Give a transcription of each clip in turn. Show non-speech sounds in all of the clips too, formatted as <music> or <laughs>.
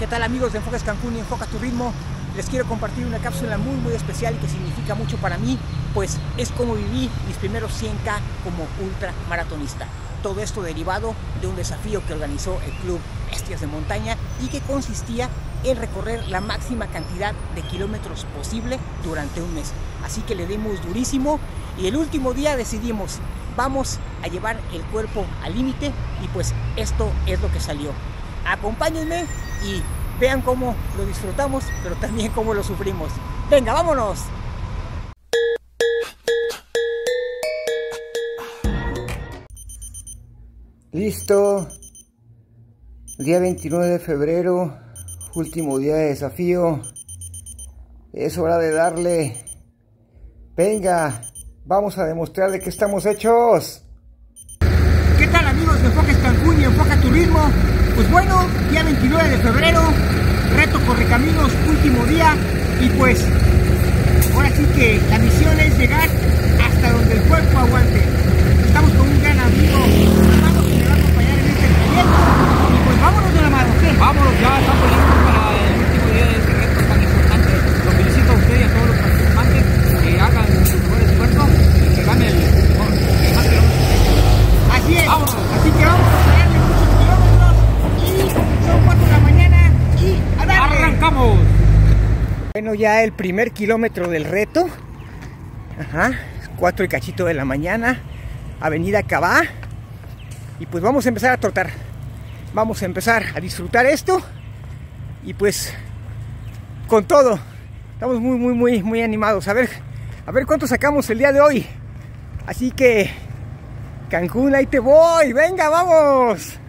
¿Qué tal amigos de Enfocas Cancún y Enfoca tu ritmo? Les quiero compartir una cápsula muy muy especial que significa mucho para mí, pues es como viví mis primeros 100K como ultramaratonista. Todo esto derivado de un desafío que organizó el Club Bestias de Montaña y que consistía en recorrer la máxima cantidad de kilómetros posible durante un mes. Así que le dimos durísimo y el último día decidimos, vamos a llevar el cuerpo al límite y pues esto es lo que salió acompáñenme y vean cómo lo disfrutamos, pero también cómo lo sufrimos. Venga, vámonos. Listo. Día 29 de febrero, último día de desafío. Es hora de darle. Venga, vamos a demostrar de qué estamos hechos. ¿Qué tal amigos de Enfoques Cancún y Enfoca Turismo? Pues bueno, día 29 de febrero, reto Correcaminos, último día y pues ahora sí que la misión es llegar hasta donde el cuerpo aguante. Estamos con un gran amigo, hermano que me va a acompañar en este trayecto y pues vámonos de la mano. Vámonos, ya estamos listos para el último día de este reto tan importante. Los felicito a usted y a todos los participantes que hagan su mejor esfuerzo y que gane el mejor, el más kilómetros. Así es, Vámonos. así que vamos a darle muchos kilómetros y son 4 de la mañana y a darle. ¡Arrancamos! Ya el primer kilómetro del reto. Ajá, 4 y cachito de la mañana. Avenida Cabá. Y pues vamos a empezar a trotar. Vamos a empezar a disfrutar esto. Y pues con todo. Estamos muy, muy, muy, muy animados. A ver, a ver cuánto sacamos el día de hoy. Así que Cancún, ahí te voy. Venga, vamos.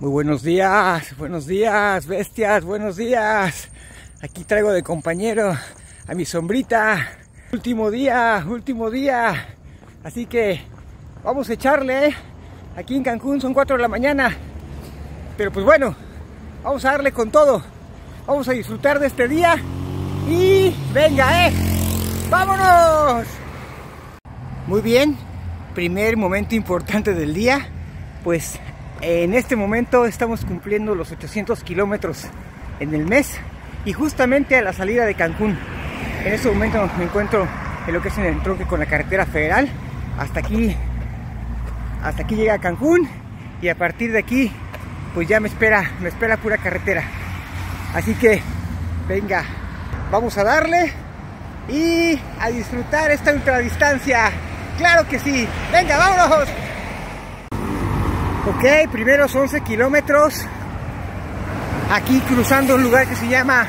Muy buenos días, buenos días, bestias, buenos días. Aquí traigo de compañero a mi sombrita. Último día, último día. Así que vamos a echarle. ¿eh? Aquí en Cancún son 4 de la mañana. Pero pues bueno, vamos a darle con todo. Vamos a disfrutar de este día. Y venga, eh. ¡Vámonos! Muy bien, primer momento importante del día. Pues en este momento estamos cumpliendo los 800 kilómetros en el mes y justamente a la salida de Cancún. En este momento me encuentro en lo que es en el tronque con la carretera federal. Hasta aquí, hasta aquí llega Cancún y a partir de aquí, pues ya me espera, me espera pura carretera. Así que, venga, vamos a darle y a disfrutar esta ultradistancia. Claro que sí. Venga, vámonos. Ok, primeros 11 kilómetros. Aquí cruzando un lugar que se llama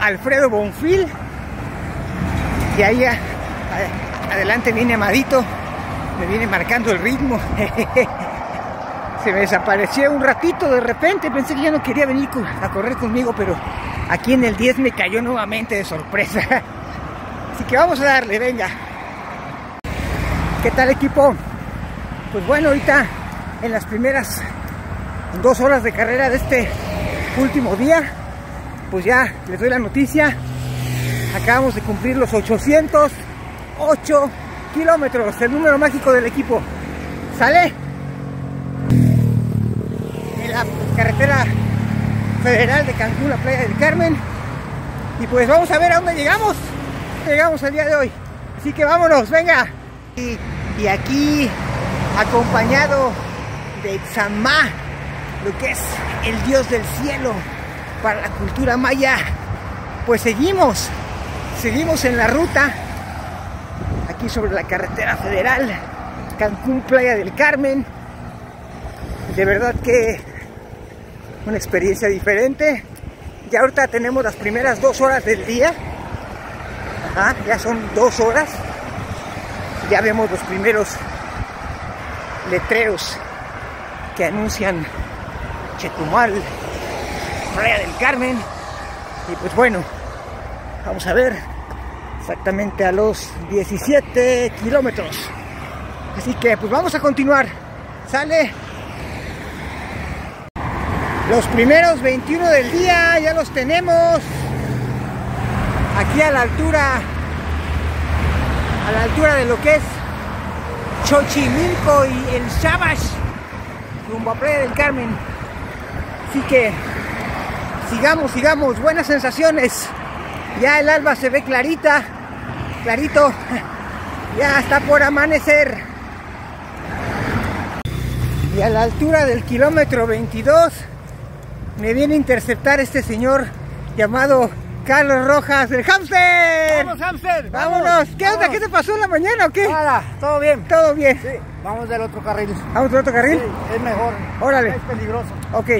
Alfredo Bonfil. Y ahí adelante viene Amadito. Me viene marcando el ritmo. <laughs> Se me desapareció un ratito de repente. Pensé que ya no quería venir a correr conmigo, pero aquí en el 10 me cayó nuevamente de sorpresa. <laughs> Así que vamos a darle, venga. ¿Qué tal equipo? Pues bueno, ahorita en las primeras dos horas de carrera de este último día, pues ya les doy la noticia. Acabamos de cumplir los 808 kilómetros, el número mágico del equipo. ¿Sale? En la carretera federal de Cancún, la playa del Carmen. Y pues vamos a ver a dónde llegamos. Llegamos el día de hoy. Así que vámonos, venga. Y aquí, acompañado de Itzamá, lo que es el dios del cielo para la cultura maya, pues seguimos, seguimos en la ruta, aquí sobre la carretera federal, Cancún, Playa del Carmen. De verdad que una experiencia diferente. Ya ahorita tenemos las primeras dos horas del día. Ya son dos horas. Ya vemos los primeros letreros que anuncian Chetumal, Playa del Carmen. Y pues bueno, vamos a ver exactamente a los 17 kilómetros. Así que pues vamos a continuar. Sale. Los primeros 21 del día ya los tenemos. Aquí a la altura, a la altura de lo que es Xochimilco y el Shabash, rumbo a Playa del Carmen. Así que sigamos, sigamos, buenas sensaciones. Ya el alba se ve clarita, clarito. <laughs> Ya está por amanecer. Y a la altura del kilómetro 22 me viene a interceptar este señor llamado Carlos Rojas del Hamster. ¡Vamos, Hamster! Vámonos. ¿Qué onda? ¿Qué te pasó en la mañana o qué? Nada, todo bien. Todo bien. Sí, vamos del otro carril. ¿Vamos por otro carril? Sí, es mejor. Órale. Es peligroso. Ok.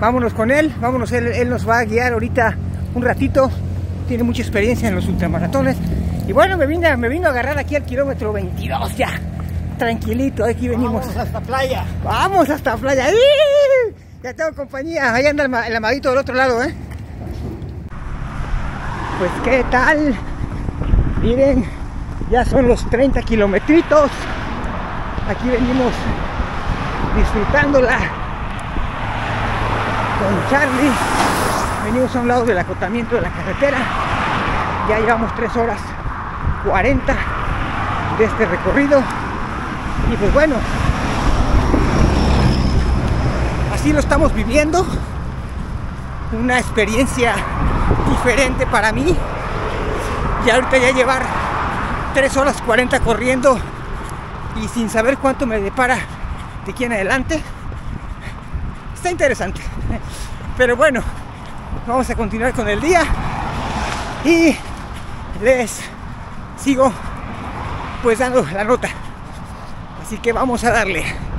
Vámonos con él. Vámonos. Él, él nos va a guiar ahorita un ratito. Tiene mucha experiencia en los ultramaratones. Y bueno, me vine, a- me vino a agarrar aquí al kilómetro 22 ya. Tranquilito, aquí venimos. Vamos hasta playa. Vamos hasta playa. Ya tengo compañía. Ahí anda el, el amadito del otro lado, ¿eh? Pues qué tal. Miren, ya son los 30 kilometritos. Aquí venimos disfrutándola con Charlie. Venimos a un lado del acotamiento de la carretera. Ya llevamos 3 horas 40 de este recorrido. Y pues bueno, así lo estamos viviendo. Una experiencia diferente para mí. Y ahorita ya llevar 3 horas 40 corriendo y sin saber cuánto me depara de aquí en adelante. Está interesante. Pero bueno, vamos a continuar con el día y les sigo pues dando la nota. Así que vamos a darle.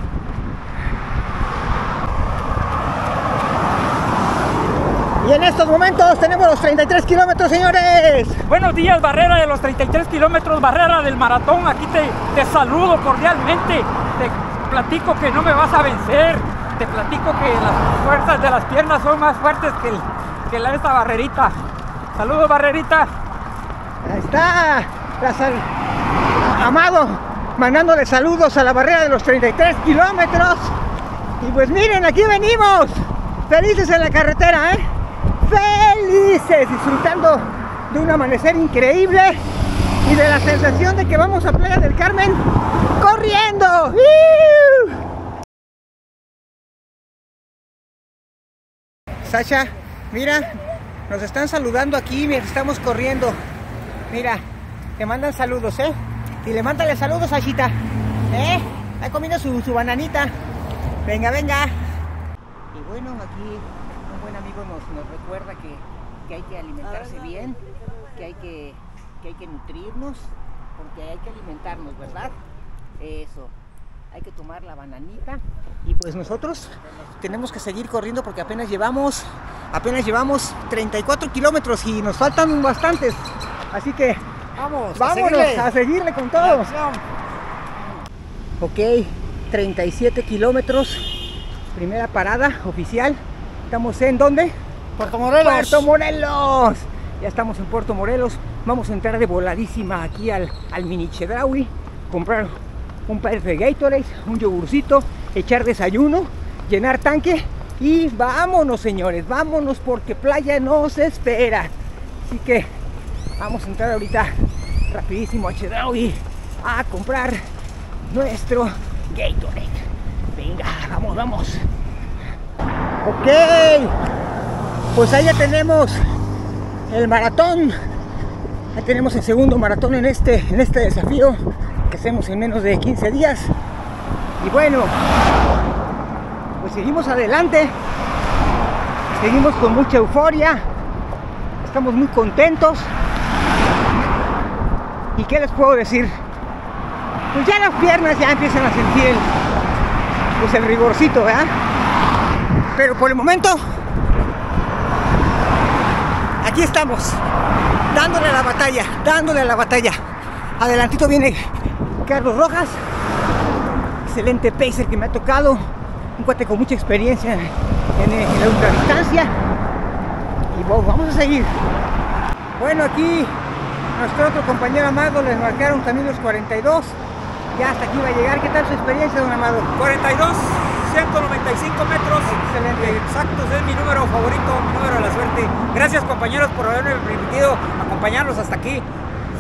En estos momentos tenemos los 33 kilómetros, señores. Buenos días, Barrera de los 33 kilómetros, Barrera del maratón. Aquí te, te saludo cordialmente. Te platico que no me vas a vencer. Te platico que las fuerzas de las piernas son más fuertes que, el- que la esta barrerita. Saludos, Barrerita. Ahí está. la sal- Amado, mandándole saludos a la barrera de los 33 kilómetros. Y pues miren, aquí venimos. Felices en la carretera, ¿eh? Felices, disfrutando de un amanecer increíble y de la sensación de que vamos a Playa del Carmen corriendo. Sasha, mira, nos están saludando aquí mientras estamos corriendo. Mira, te mandan saludos, ¿eh? Y le mándale saludos a Chita. ¿Eh? Está comiendo su, su bananita. Venga, venga. Y bueno, aquí buen amigo nos, nos recuerda que, que hay que alimentarse bien, que hay que, que hay que nutrirnos, porque hay que alimentarnos, ¿verdad? Eso. Hay que tomar la bananita. Y pues nosotros tenemos que seguir corriendo porque apenas llevamos, apenas llevamos 34 kilómetros y nos faltan bastantes. Así que Vamos, a vámonos seguirle. a seguirle con La todo. acción. Ok, 37 kilómetros. Primera parada oficial. ¿Estamos en dónde? Puerto Morelos. Puerto Morelos. Ya estamos en Puerto Morelos. Vamos a entrar de voladísima aquí al, al mini Chedraui. Comprar un par de Gatorade, un yogurcito, echar desayuno, llenar tanque y vámonos señores, vámonos porque playa nos espera. Así que vamos a entrar ahorita rapidísimo a Chedraui a comprar nuestro Gatorade. Venga, vamos, vamos. Ok, pues ahí ya tenemos el maratón. Ya tenemos el segundo maratón en este, en este desafío que hacemos en menos de 15 días. Y bueno, pues seguimos adelante. Seguimos con mucha euforia. Estamos muy contentos. ¿Y qué les puedo decir? Pues ya las piernas ya empiezan a sentir el, pues el rigorcito, ¿verdad? Pero por el momento, aquí estamos, dándole a la batalla, dándole a la batalla. Adelantito viene Carlos Rojas, excelente pacer que me ha tocado, un cuate con mucha experiencia en, la ultradistancia. Y vamos a seguir. Bueno, aquí nuestro otro compañero Amado les marcaron también los 42. Ya hasta aquí va a llegar. ¿Qué tal su experiencia, don Amado? 42, 195 metros. Excelente. Exactos, es mi número favorito, mi número de la suerte. Gracias compañeros por haberme permitido acompañarnos hasta aquí.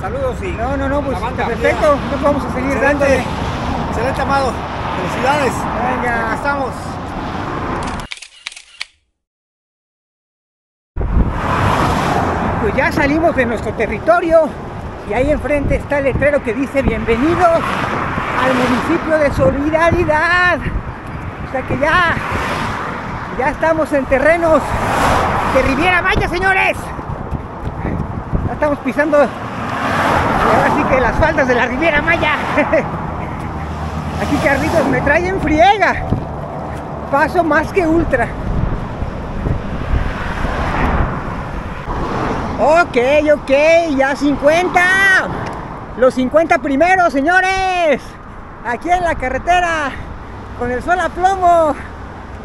Saludos y. No, no, no, pues perfecto. Nos vamos a seguir dando. Excelente, amado. Felicidades. Venga, estamos. Pues ya salimos de nuestro territorio y ahí enfrente está el letrero que dice bienvenidos al municipio de Solidaridad. Sea que ya, ya estamos en terrenos de Riviera Maya, señores. Ya estamos pisando ahora que las faldas de la Riviera Maya. <laughs> Aquí Carlitos me trae en friega. Paso más que ultra. Ok, ok, ya 50. Los 50 primeros, señores. Aquí en la carretera. Con el sol a plomo.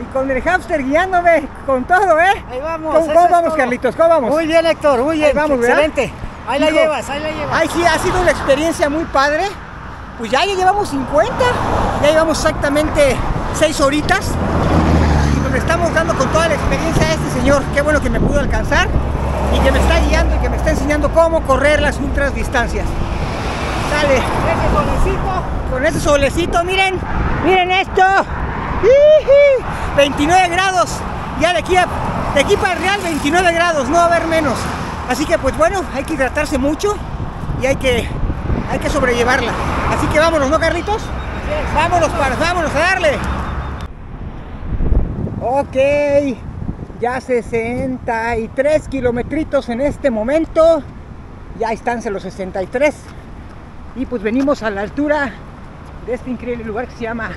Y con el hamster guiándome. Con todo, ¿eh? Ahí vamos. ¿Cómo, vamos. Carlitos? ¿Cómo vamos? Muy bien, Héctor, muy bien. Ahí vamos, ¿verdad? Excelente. Ahí la Hijo. llevas, ahí la llevas. Ay, sí, ha sido una experiencia muy padre. Pues ya, ya llevamos 50. Ya llevamos exactamente 6 horitas. Y nos estamos dando con toda la experiencia a este señor. Qué bueno que me pudo alcanzar. Y que me está guiando y que me está enseñando cómo correr las ultras distancias. Dale. Ese solecito. Con ese solecito, miren. Miren esto. ¡Iji! 29 grados. Ya de aquí, a, de aquí para el Real, 29 grados. No va a haber menos. Así que pues bueno, hay que hidratarse mucho y hay que, hay que sobrellevarla. Así que vámonos, ¿no, Carlitos? Vámonos, para, vámonos a darle. Ok, ya 63 kilometritos en este momento. Ya están los 63. Y pues venimos a la altura de este increíble lugar que se llama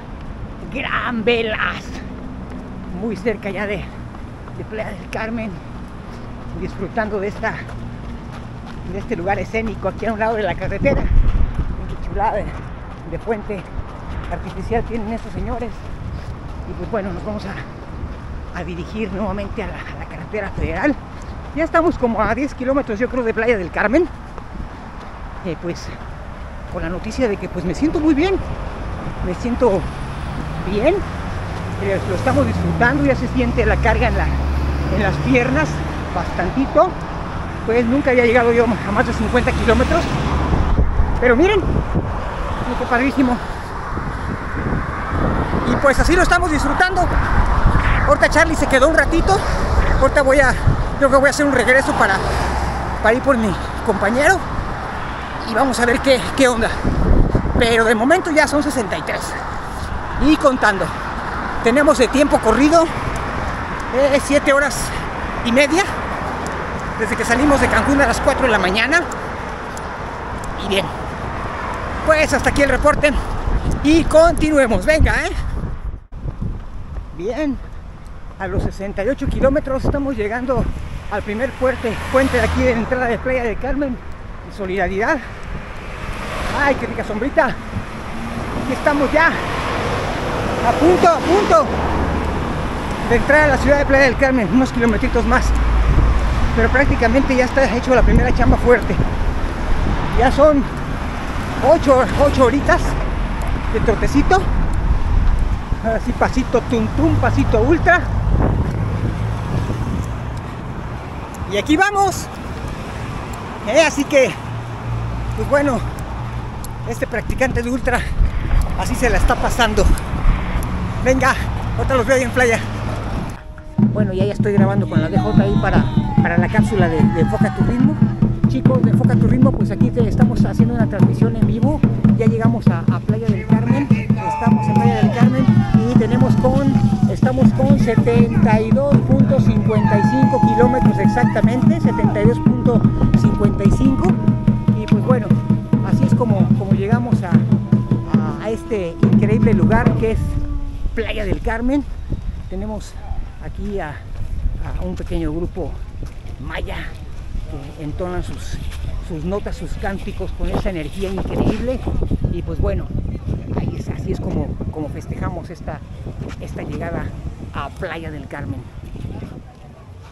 Gran Velas. Muy cerca ya de, Playa del Carmen. Disfrutando de esta de este lugar escénico aquí a un lado de la carretera. Qué chulada de, fuente artificial tienen estos señores. Y pues bueno, nos vamos a, a dirigir nuevamente a la, a la carretera federal. Ya estamos como a 10 kilómetros, yo creo, de Playa del Carmen. Eh, pues con la noticia de que pues me siento muy bien. Me siento bien. eh, lo estamos disfrutando, ya se siente la carga en, la, en las piernas bastantito. Pues nunca había llegado yo a más de 50 kilómetros. Pero miren, qué padrísimo. Y pues así lo estamos disfrutando. Ahorita Charlie se quedó un ratito. Ahorita voy a, yo creo que voy a hacer un regreso para, para ir por mi compañero. Y vamos a ver qué, qué onda. Pero de momento ya son 63. Y contando. Tenemos de tiempo corrido 7 horas y media. Desde que salimos de Cancún a las 4 de la mañana. Y bien. Pues hasta aquí el reporte. Y continuemos. Venga, ¿eh? Bien. A los 68 kilómetros estamos llegando al primer puente, puente de aquí de entrada de Playa del Carmen. De solidaridad. Ay, qué rica sombrita. Aquí estamos ya. A punto, a punto de entrar a la ciudad de Playa del Carmen. Unos kilometritos más. Pero prácticamente ya está hecho la primera chamba fuerte. Ya son 8, horitas de trotecito. Ahora sí, pasito tum, pasito ultra. Y aquí vamos. Eh, así que, pues bueno, este practicante de ultra así se la está pasando. Venga, otra los veo ahí en playa. Bueno, ya, estoy grabando con la DJ ahí para, para la cápsula de, de Enfoca tu ritmo. Chicos de tu ritmo, pues aquí te- estamos haciendo una transmisión en vivo. Ya llegamos a, a Playa del Carmen. Estamos en Playa del Carmen y tenemos con, estamos con 72.55 kilómetros exactamente, 72.55. este increíble lugar que es Playa del Carmen. Tenemos aquí a, un pequeño grupo maya que entonan sus, sus notas, sus cánticos con esa energía increíble. Y pues bueno, ahí es, así es como, como festejamos esta, esta llegada a Playa del Carmen.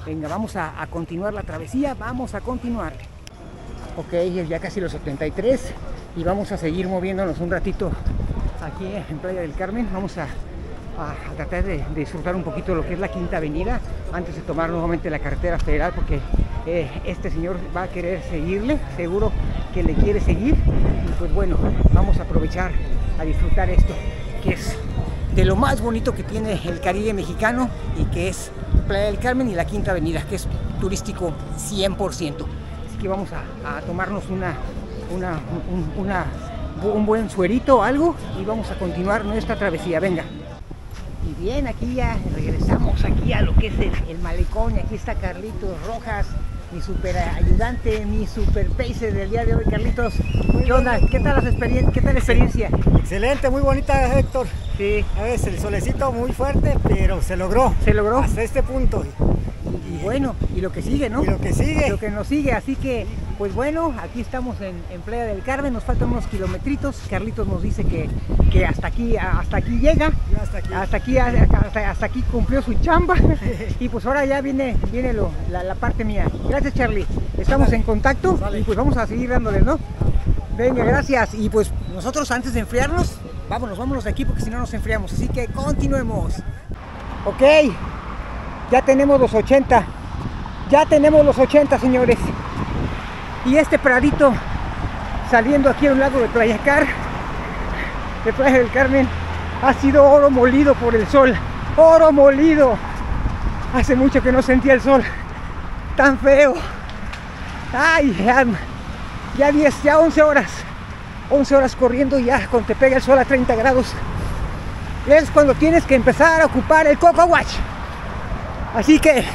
Venga, vamos a, a continuar la travesía, vamos a continuar. Ok, ya casi los 73 y vamos a seguir moviéndonos un ratito aquí en Playa del Carmen. Vamos a, a- tratar de, disfrutar un poquito lo que es la Quinta Avenida antes de tomar nuevamente la carretera federal porque eh, este señor va a querer seguirle, seguro que le quiere seguir. Y pues bueno, vamos a aprovechar a disfrutar esto que es de lo más bonito que tiene el Caribe mexicano y que es Playa del Carmen y la Quinta Avenida, que es turístico 100%. que vamos a, a tomarnos una, una, un, una- un buen suerito o algo y vamos a continuar nuestra travesía. Venga. Y bien, aquí ya regresamos aquí a lo que es el, el malecón. Y aquí está Carlitos Rojas, mi super ayudante, mi super pacer del día de hoy. Carlitos, ¿qué onda? ¿Qué tal, las experien- ¿Qué tal la experiencia? Excelente, muy bonita Héctor. Sí, A veces el solecito muy fuerte, pero se logró. se logró. Hasta este punto. Y bueno, y lo que sigue, ¿no? Y lo que sigue. Lo que nos sigue, así que, pues bueno, aquí estamos en, en Playa del Carmen, nos faltan unos kilometritos. Carlitos nos dice que, que hasta aquí, hasta aquí llega. Hasta aquí. Hasta aquí, hasta, hasta aquí cumplió su chamba <laughs> y pues ahora ya viene, viene lo- la, la parte mía. Gracias Charlie, estamos en contacto y pues vamos a seguir dándoles, ¿no? Venga, gracias. Y pues nosotros antes de enfriarnos, vámonos, vámonos de aquí porque si no nos enfriamos. Así que continuemos. Ok, ya tenemos los 80. Ya tenemos los 80, señores. Y este pradito saliendo aquí a un lado de Playa Car, de Playa del Carmen, ha sido oro molido por el sol. Oro molido. Hace mucho que no sentía el sol tan feo. Ay, ya, ya 10, ya 11 horas. 11 horas corriendo ya cuando te pega el sol a 30 grados. Es cuando tienes que empezar a ocupar el Coco Watch. Así que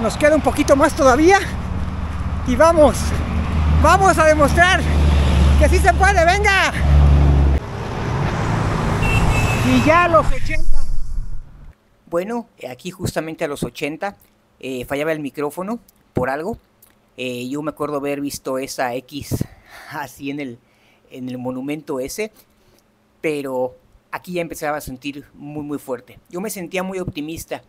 nos queda un poquito más todavía. Y vamos, vamos a demostrar que sí se puede, venga. Y ya a los 80. Bueno, aquí justamente a los 80 eh, fallaba el micrófono por algo. Eh, yo me acuerdo haber visto esa X así en el, en el monumento ese, pero aquí ya empezaba a sentir muy muy fuerte. Yo me sentía muy optimista,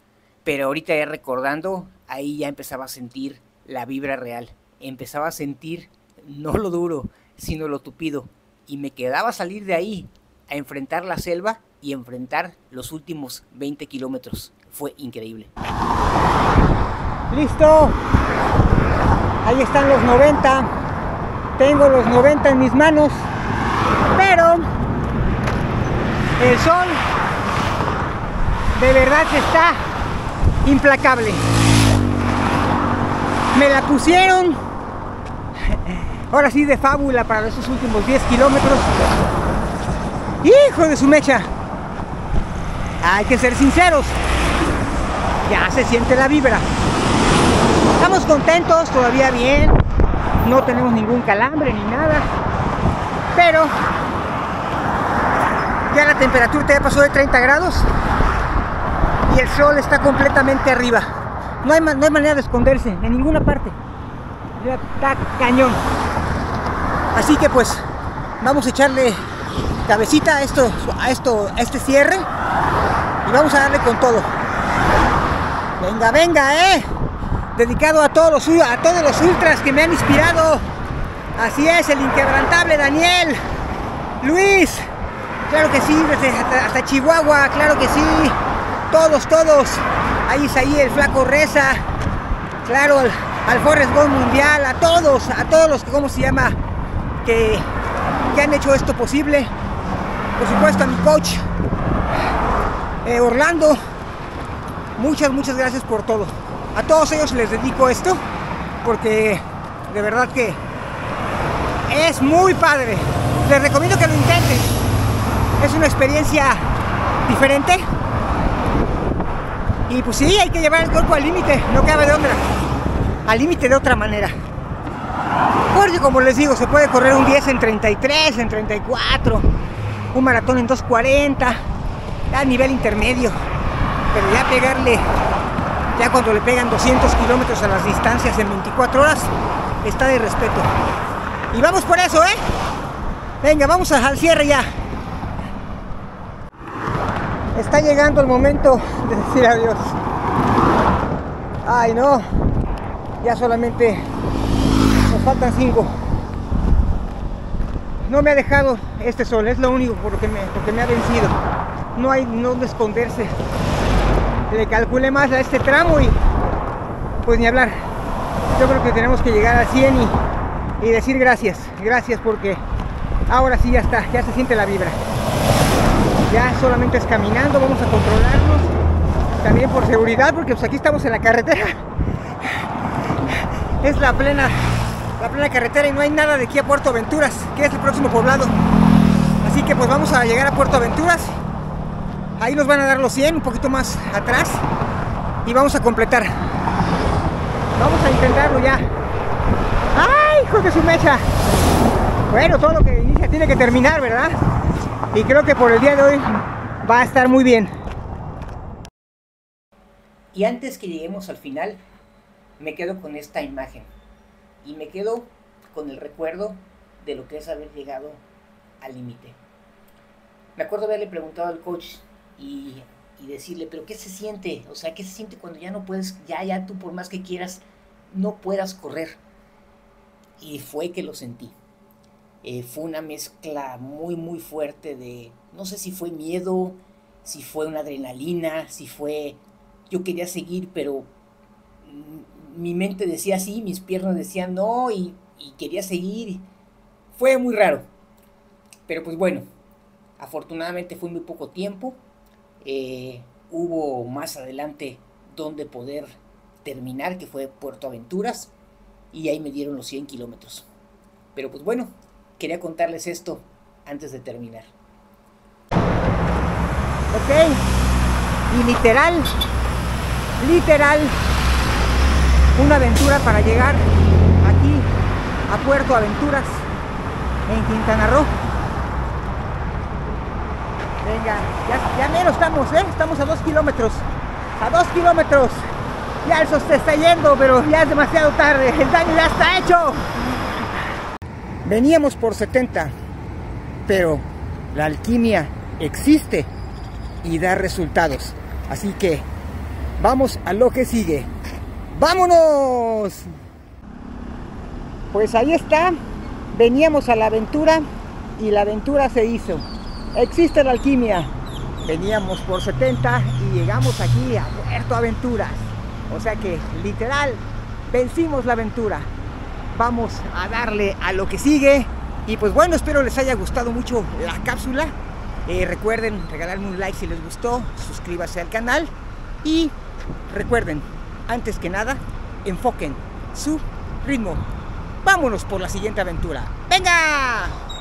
pero ahorita ya recordando, ahí ya empezaba a sentir la vibra real. Empezaba a sentir no lo duro, sino lo tupido. Y me quedaba salir de ahí a enfrentar la selva y enfrentar los últimos 20 kilómetros. Fue increíble. Listo. Ahí están los 90. Tengo los 90 en mis manos. Pero el sol de verdad está implacable. Me la pusieron. Ahora sí de fábula para esos últimos 10 kilómetros. Hijo de su mecha. Hay que ser sinceros. Ya se siente la vibra. Estamos contentos, todavía bien. No tenemos ningún calambre ni nada. Pero ya la temperatura ya pasó de 30 grados y el sol está completamente arriba. No hay, no hay manera de esconderse en ninguna parte. Está cañón. Así que pues vamos a echarle cabecita a esto, a esto, este cierre y vamos a darle con todo. Venga, venga, eh. Dedicado a todos los, a todos los ultras que me han inspirado. Así es, el inquebrantable Daniel, Luis, claro que sí, desde hasta, hasta Chihuahua, claro que sí. Todos, todos. Ahí es ahí el flaco Reza, claro, al, al Forrest Gump Mundial, a todos, a todos los que, ¿cómo se llama? Que, que han hecho esto posible. Por supuesto a mi coach, eh, Orlando. Muchas, muchas gracias por todo. A todos ellos les dedico esto porque de verdad que es muy padre. Les recomiendo que lo intenten. Es una experiencia diferente. Y pues sí, hay que llevar el cuerpo al límite, no cabe de otra. Al límite de otra manera. Porque como les digo, se puede correr un 10 en 33, en 34, un maratón en 240, a nivel intermedio. Pero ya pegarle, ya cuando le pegan 200 kilómetros a las distancias en 24 horas, está de respeto. Y vamos por eso, ¿eh? Venga, vamos al cierre ya. Está llegando el momento de decir adiós. Ay, no. Ya solamente faltan cinco. No me ha dejado este sol, es lo único por lo que me, ha vencido. No hay no esconderse. Le calculé más a este tramo y pues ni hablar. Yo creo que tenemos que llegar a 100 y, y decir gracias. Gracias porque ahora sí ya está, ya se siente la vibra. Ya solamente es caminando, vamos a controlarnos. También por seguridad porque pues aquí estamos en la carretera. es la plena, la plena carretera y no hay nada de aquí a Puerto Aventuras, que es el próximo poblado. Así que pues vamos a llegar a Puerto Aventuras. Ahí nos van a dar los 100, un poquito más atrás. Y vamos a completar. Vamos a intentarlo ya. ¡Ay, hijo de su mecha! Bueno, todo lo que inicia tiene que terminar, ¿verdad? Y creo que por el día de hoy va a estar muy bien. Y antes que lleguemos al final, me quedo con esta imagen. Y me quedo con el recuerdo de lo que es haber llegado al límite. Me acuerdo haberle preguntado al coach y, y, decirle, pero ¿qué se siente? O sea, ¿qué se siente cuando ya no puedes, ya, ya tú por más que quieras, no puedas correr? Y fue que lo sentí. Eh, fue una mezcla muy, muy fuerte de, no sé si fue miedo, si fue una adrenalina, si fue, yo quería seguir, pero mi mente decía sí, mis piernas decían no y, quería seguir. Fue muy raro. Pero pues bueno, afortunadamente fue muy poco tiempo. Eh, hubo más adelante donde poder terminar, que fue Puerto Aventuras. Y ahí me dieron los 100 kilómetros. Pero pues bueno, quería contarles esto antes de terminar. Ok, y literal, literal, una aventura para llegar aquí a Puerto Aventuras en Quintana Roo. Venga, ya, ya menos estamos, ¿eh? Estamos a dos kilómetros. A dos kilómetros. Ya el sol se está yendo, pero ya es demasiado tarde. El daño ya está hecho. Veníamos por 70, pero la alquimia existe y da resultados. Así que vamos a lo que sigue. ¡Vámonos! Pues ahí está. Veníamos a la aventura y la aventura se hizo. Existe la alquimia. Veníamos por 70 y llegamos aquí a Puerto Aventuras. O sea que literal vencimos la aventura. Vamos a darle a lo que sigue. Y pues bueno, espero les haya gustado mucho la cápsula. Eh, recuerden regalarme un like si les gustó, suscríbase al canal y recuerden, antes que nada, enfoquen su ritmo. Vámonos por la siguiente aventura. ¡Venga!